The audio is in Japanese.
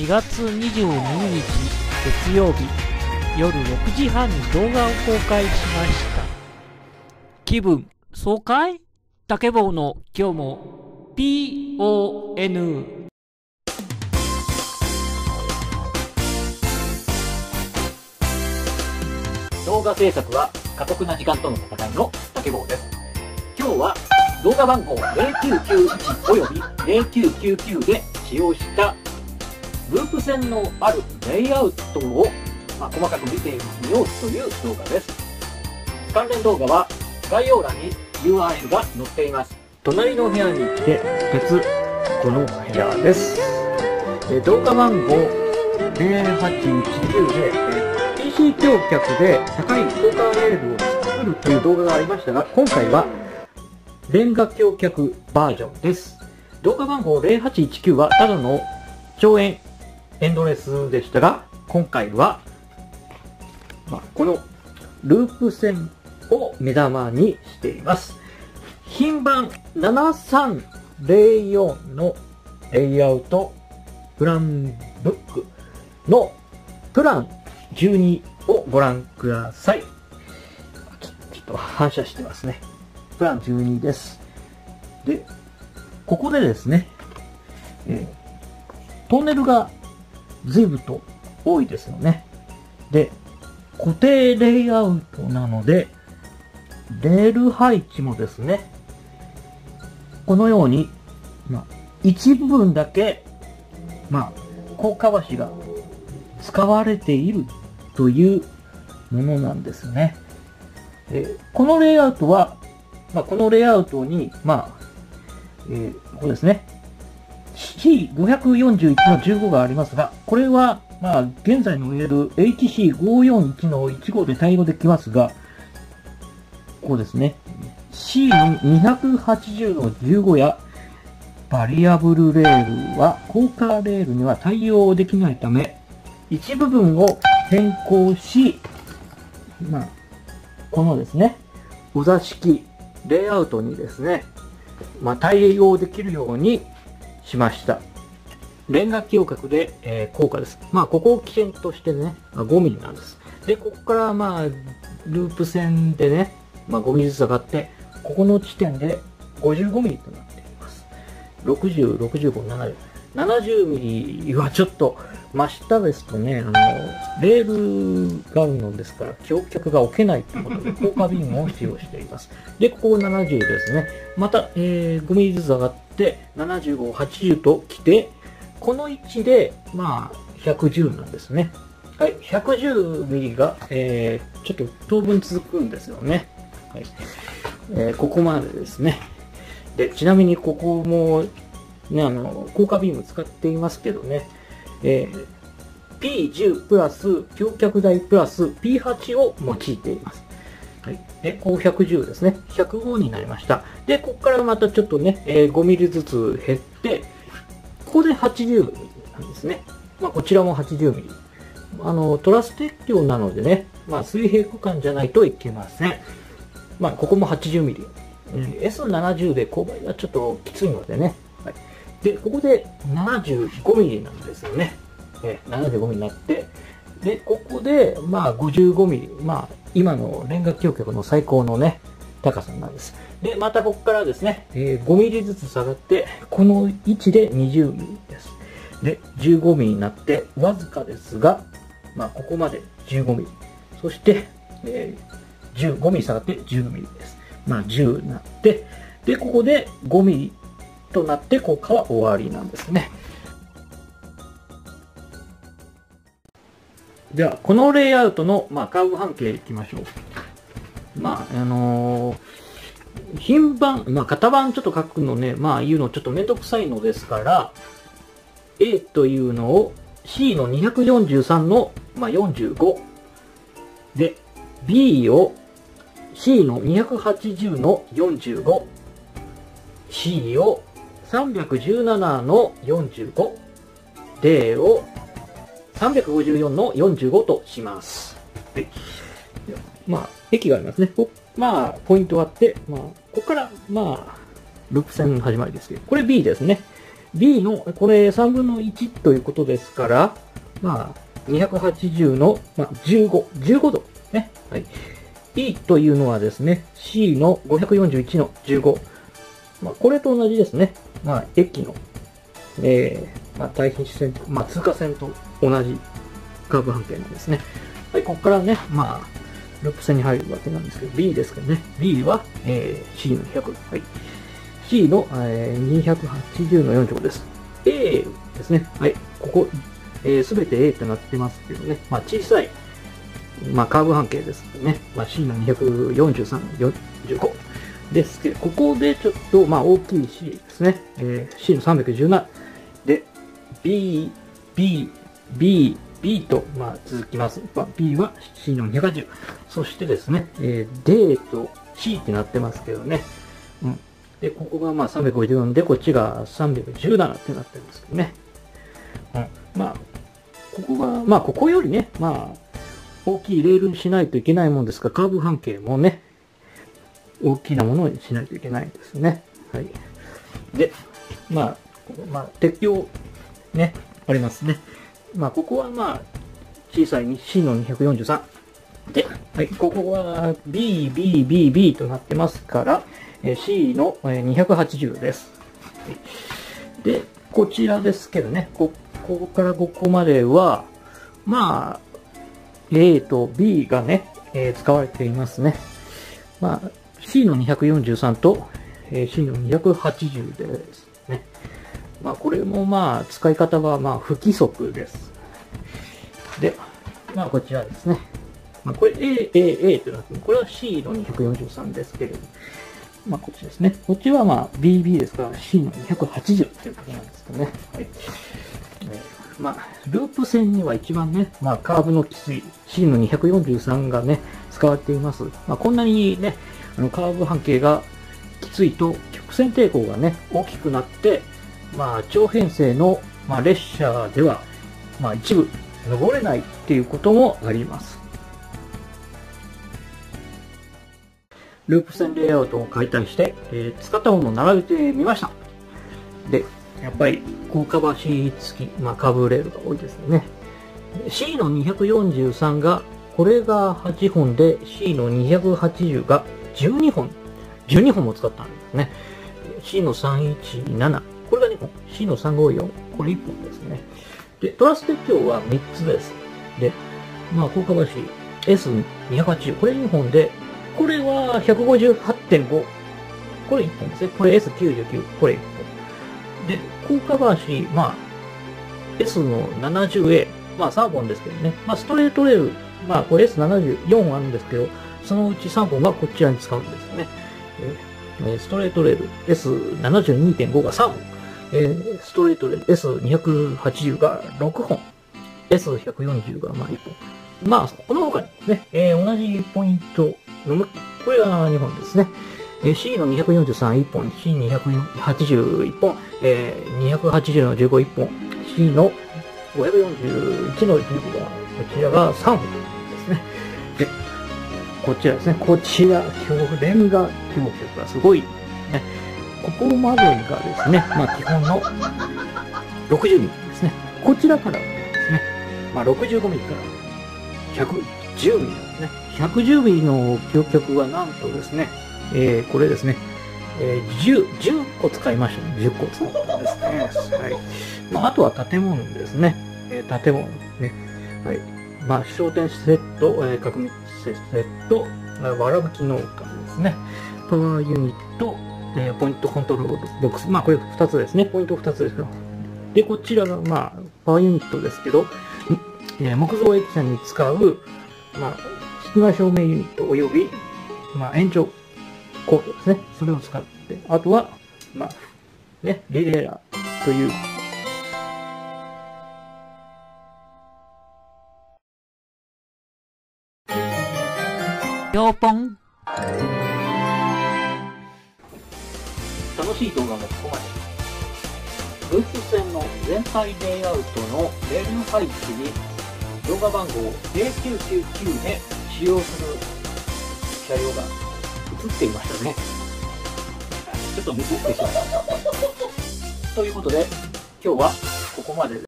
4月22日月曜日夜6時半に動画を公開しました。気分爽快？竹棒の今日も PON 動画制作は過酷な時間との戦いの竹棒です。今日は動画番号0991および0999で使用したループ線のあるレイアウトを、まあ、細かく見てみようという動画です。関連動画は概要欄に URL が載っています。隣の部屋に来て別、この部屋です。え動画番号0819で、え PC 強脚で高い効果レールを作るという動画がありましたが、今回はレンガ強脚バージョンです。動画番号0819はただの超円エンドレスでしたが、今回は、まあ、このループ線を目玉にしています。品番7304のレイアウトプランブックのプラン12をご覧ください。ちょっと反射してますね。プラン12です。で、ここでですね、えートンネルが随分と多いですよね。で、固定レイアウトなので、レール配置もですね、このように、まあ、一部分だけ、まあ、高架橋が使われているというものなんですね。でこのレイアウトは、まあ、このレイアウトに、まあ、えーここですね。C541 の15がありますが、これは、まあ、現在のレール HC541 の15で対応できますが、こうですね。C280 の15や、バリアブルレールは、高架レールには対応できないため、一部分を変更し、まあ、このですね、お座敷、レイアウトにですね、まあ、対応できるようにしました。レンガ強角で、えー効果です。まあ、ここを起点としてね、あ5ミリなんです。で、ここからまあ、ループ線でね、まあ、5ミリずつ上がって、ここの地点で55ミリとなっています。60、65、70。70ミリはちょっと真下ですとね、あの、レールがあるのですから、橋脚が置けないということで、効果ビームを使用しています。で、ここ70ですね。また、えー5ミリずつ上がって、75、80と来て、この位置で、まあ、110なんですね。はい、110ミリが、えーちょっと当分続くんですよね。はい。えーここまでですね。で、ちなみにここも、ね、あの、効果ビーム使っていますけどね、えー P10 プラス、橋脚台プラス P8 を用いています。はい。で、こう110ですね。105になりました。で、ここからまたちょっとね、えー5ミリずつ減って、ここで80ミリなんですね。まあ、こちらも80ミリ。あの、トラス鉄橋なのでね、まあ、水平区間じゃないといけません。まあ、ここも80ミリ。うん S70 で勾配がちょっときついのでね。はい。で、ここで75ミリなんですよね。え75ミリになって、で、ここで、まあ、55ミリ。まあ、今のレンガ橋脚の最高のね、高さなんです。で、またここからですね、えー5ミリずつ下がって、この位置で20ミリです。で、15ミリになって、わずかですが、まあ、ここまで15ミリ。そして、えー15ミリ下がって10ミリです。まあ、10になって、で、ここで5ミリとなって、効果は終わりなんですね。では、このレイアウトの、まあ、カーブ半径いきましょう。まあ、あのー品番、まあ、型番ちょっと書くのね、まあ、言うのちょっとめんどくさいのですから、A というのを C の243の、まあ、45。で、B を C の280の45。C を317の45。D を354の45とします。はい。まあ、駅がありますね。こまあ、ポイントがあって、まあ、ここから、まあ、ループ線始まりですけど、これ B ですね。B の、これ3分の1ということですから、まあ、280の、まあ、15、15度。ね。はい。E というのはですね、C の541の15。まあ、これと同じですね。まあ、駅の、えー、まあ、対比線、まあ、通過線と同じカーブ半径なんですね。はい、ここからね、まあ、ループ線に入るわけなんですけど、B ですけどね。B は、えー、C の200。はい。C の、えー、280の45です。A ですね。はい。ここ、えー、すべて A となってますけどね。まあ、小さい、まあ、カーブ半径ですね。まあ、C の243、45ですけど、ここでちょっと、まあ、大きい C ですね。えー、C の317。B、B、B、B と、まあ、続きます。まあ、B は C の280。そしてですね、えー、D と C ってなってますけどね。うん。で、ここがまあ354で、こっちが317ってなってるんですけどね。うん。まあ、ここが、まあ、ここよりね、まあ、大きいレールにしないといけないもんですが、カーブ半径もね、大きなものにしないといけないんですね。はい。で、まあ、まあ、鉄橋、ね、ありますね。まあ、ここはまあ、小さい C の243。で、はい、ここは B、B、B、B となってますから、え C の280です。で、こちらですけどね、ここからここまでは、まあ、A と B がね、えー使われていますね。まあ、C の243と、え C の280です。まあ、これもまあ、使い方はまあ、不規則です。で、まあ、こちらですね。まあ、これ A、A、A となってるこれは C の243ですけれども、まあ、こっちですね。こっちはまあ、BB ですから C の280っていうことなんですけどね。はい。えーまあ、ループ線には一番ね、まあ、カーブのきつい C の243がね、使われています。まあ、こんなにね、あのカーブ半径がきついと、曲線抵抗がね、大きくなって、まあ、長編成の、まあ、列車では、まあ、一部登れないっていうこともあります。ループ線レイアウトを解体して、えー使ったものを並べてみました。で、やっぱり高架橋付き、まあ、カブレールが多いですよね。C の243が、これが8本で C の280が12本、12本も使ったんですね。C の317、C の354、これ1本ですね。で、トラス鉄橋は3つです。で、まあ、高架橋 S280、これ2本で、これは158.5。これ1本ですね。これ S99、これ1本。で、高架橋、まあ、S の 70A、まあ3本ですけどね。まあストレートレール、まあこれ S74 本あるんですけど、そのうち3本がこちらに使うんですよね。えーストレートレール S72.5 が3本。えーストレートレール S280 が6本。S140 がまあ1本。まあ、この他にね、えー同じポイントのむ、これが2本ですね。えー C の243、1本、C281 本、えー280の15、1本、C の541の15が、こちらが3本ですね。で、こちらですね、こちら、レンガ表記がすごい、ね。ここまでがですね、まあ基本の60ミリですね。こちらからですね、まあ65ミリから110ミリですね。110ミリの橋脚はなんとですね、えー、これですね、えー、10、10個使いましたね。10個使ったんですね。はい。まあ、あとは建物ですね。えー、建物ね。はい。まあ、商店セット、えー、角道セット、わらぶき農家ですね。パワーユニット、えー、ポイントコントロールボックス。まあ、これ2つですね。ポイント2つですけど。で、こちらが、まあ、パワーユニットですけど、んえー木造駅舎に使う、まあ、室外照明ユニットおよび、まあ、延長コードですね。それを使って、あとは、まあ、ね、リレーラーという、よーぽん。楽しい動画もここまで。分岐線の全体レイアウトのレール配置に動画番号0999で使用する車両が映っていましたね。ちょっと見せてしまいました。ということで、今日はここまでです。